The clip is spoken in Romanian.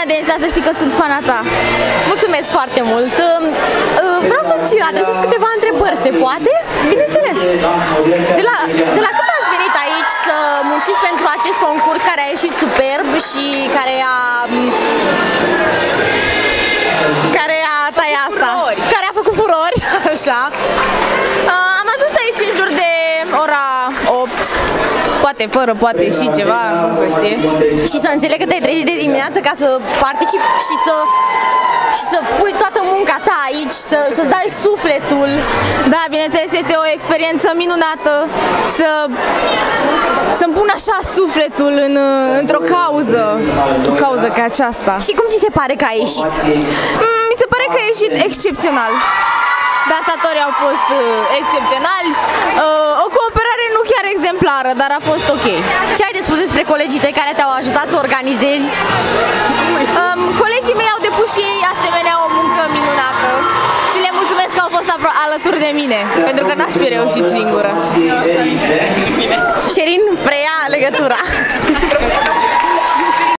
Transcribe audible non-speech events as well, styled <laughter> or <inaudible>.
Bună, Denisa, să știi că sunt fana ta. Mulțumesc foarte mult. Vreau să-ți adresez câteva întrebări, se poate? Bineînțeles. De la, de la cât ați venit aici să munciți pentru acest concurs care a ieșit superb și care a... care a tăiat asta? Furori. Care a făcut furori, <laughs> așa. 8, poate fără, poate și ceva, nu se știe. Și să înțeleg că te-ai trezit de dimineață ca să participi și să și să pui toată munca ta aici, să, să-ți dai sufletul. Da, bineînțeles, este o experiență minunată să să-mi pun așa sufletul în, într-o cauză, o cauză ca aceasta. Și cum ți se pare că a ieșit? Mm, mi se pare că a ieșit excepțional. Dansatorii au fost uh, excepționali, uh, o cooperare nu chiar exemplară, dar a fost ok. Ce ai de spus despre colegii tăi care te-au ajutat să organizezi? Um, colegii mei au depus și ei asemenea o muncă minunată și le mulțumesc că au fost alături de mine, pentru că n-aș fi reușit singură. Sherin preia legătura.